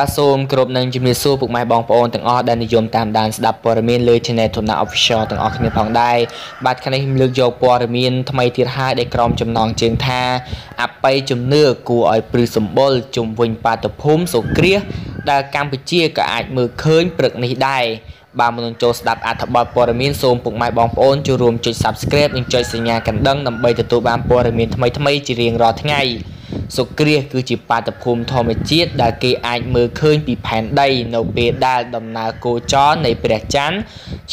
បាទសូមគោរពនឹងជំរាបសួរពុកម៉ែបងប្អូនទាំងអស់ដែលនិយមតាមដានស្ដាប់ព័ត៌មានលើ Channel Tuna Official ទាំងអស់គ្នាផងដែរបាទថ្ងៃនេះខ្ញុំលើកយកព័ត៌មានថ្មីទៀតហើយដែលក្រុមចំណងជើងថាអបិយជំនឿគួរឲ្យព្រឺសម្បុរជុំវិញបាតុភូមិសូក្រាសដែលកម្ពុជាក៏អាចមើលឃើញព្រឹកនេះដែរបាទមុននឹងចូលស្ដាប់អត្ថបទព័ត៌មានសូមពុកម៉ែបងប្អូនចូលរួមចុច Subscribe និងចុចសញ្ញាកណ្ដឹងដើម្បីទទួលបានព័ត៌មានថ្មីៗជារៀងរាល់ថ្ងៃ សុគ្រាសគឺជាបាតុភូមិធម្មជាតិដែលគេអាចមើលឃើញពីផែនដី នៅពេលដែលដំណើរគោចរនៃព្រះច័ន្ទ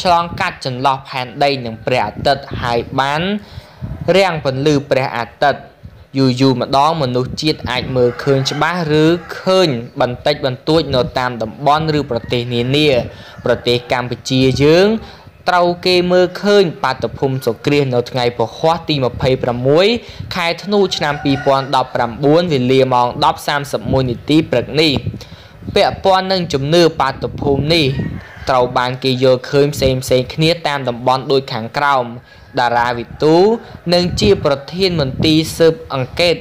ឆ្លងកាត់ចន្លោះផែនដីនិងព្រះអាទិត្យហើយបានរាំងពន្លឺព្រះអាទិត្យយូរយូរម្ដងមនុស្សជាតិអាចមើលឃើញច្បាស់ឬឃើញបន្តិចបន្តួចនៅតាមតំបន់ឬប្រទេសនានា ប្រទេសកម្ពុជាយើង ត្រូវគេមើលឃើញបាតុភូមិសុគ្រាសនៅថ្ងៃពហុទី26ខែធ្នូឆ្នាំ2019វេលាម៉ោង10:31នាទីព្រឹកនេះពាក់ព័ន្ធនឹងជំនឿបាតុភូមិនេះត្រូវបានគេយល់ឃើញផ្សេងផ្សេងគ្នាតាមតំបន់ដូចខាងក្រោមតារាវិទូ និងជាប្រធានមន្ទីរស៊ើបអង្កេត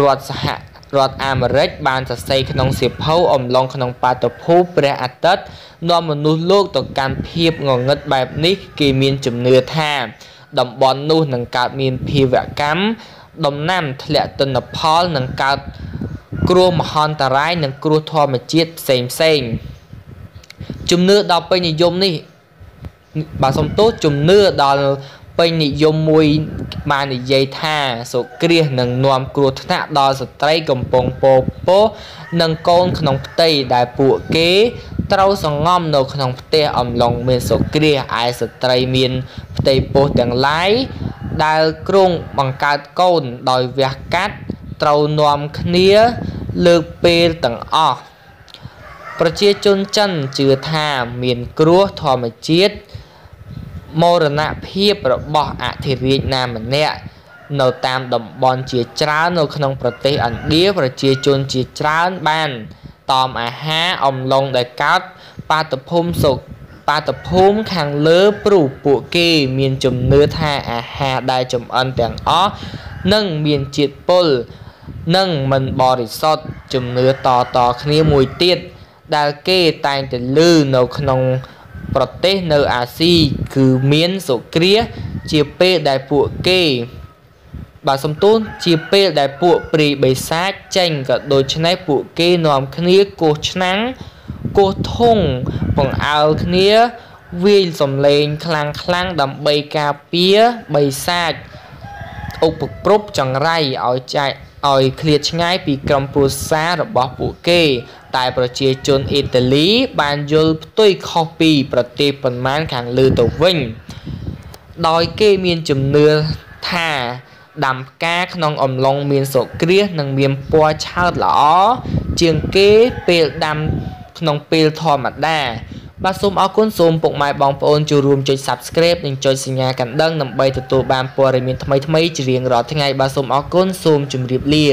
រដ្ឋសហ រដ្ឋអាមេរិកបានសរសេរក្នុងសៀវភៅអំឡុងក្នុងបាតុភូមិព្រះអាទិត្យនាំមនុស្សលោកទៅកាន់ភាពងងឹតបែបនេះគេមានជំនឿថា តំបន់នោះនឹងកើតមានភាវកម្មដំណាំធ្លាក់ទិន្នផលនឹងកើតគ្រោះមហន្តរាយនិងគ្រោះធម្មជាតិផ្សេងផ្សេងជំនឿដ៏ពេញនិយមនេះបាទសំទោសជំនឿដល់ ពេញនិយមមួយបាននិយាយថាសុគ្រាសនឹងនាំគ្រោះថ្នាក់ដល់ស្ត្រីកំពុងពោពោនិងកូនក្នុងផ្ទៃដែលពួកគេត្រូវសង្ងំនៅក្នុងផ្ទះអំឡុងមានសុគ្រាសឯស្ត្រីមានផ្ទៃពោះទាំងឡាយដែលគ្រងបង្កើតកូនដោយវះកាត់ត្រូវនាំគ្នាលើកពេលទាំងអស់ប្រជាជនចិនជឿថាមានគ្រោះធម្មជាតិ មរណភាពរបស់អធិរាជណាម្នាក់នៅតាមតំបន់ជាច្រើននៅក្នុងប្រទេសឥណ្ឌាប្រជាជនជាច្រើនបានតមអាហារអំឡុងដែលកើតបាតុភូមិសុខបាតុភូមិខាងលើព្រោះពួកគេមានជំនឿថាអាហារដែលចំអិនទាំងអស់នឹងមានជាតិពុលនិងមិនបរិសុទ្ធជំនឿតតគ្នាមួយទៀតដែលគេតែងតែឮនៅក្នុង ប្រទេសនៅអាស៊ីគឺមានសុគ្រាជាពេលដែលពួកគេបាទសំទូនជាពេលដែលពួកព្រីបិសាចចេញក៏ដូច្នេះពួកគេនាំគ្នាគោះឆ្នាំងគោះធុងបង្អើលគ្នាវាយសំឡេងខ្លាំងខ្លាំងដើម្បីការពារបិសាចឧបប្រពចង្រៃឲ្យចែកឲ្យឃ្លាតឆ្ងាយពីក្រុមគ្រួសាររបស់ពួកគេ តែប្រជាជនអ៊ីតាលីបានយល់ផ្ទុយខុសពីប្រទេសប៉ុន្មានខាងលើទៅវិញ ដោយគេមានជំនឿថាដាំផ្កាក្នុងអំឡុងមានសុគ្រាសនិងមានពណ៌ឆើតល្អជាងគេពេលដាំក្នុងពេលធម្មតាបាទសូមអរគុណសូមពុកម៉ែបងប្អូនចូលរួមចុច Subscribe និងចុចសញ្ញាកណ្ដឹងដើម្បីទទួលបានព័ត៌មានថ្មីៗជារៀងរាល់ថ្ងៃបាទសូមអរគុណសូមជម្រាបលា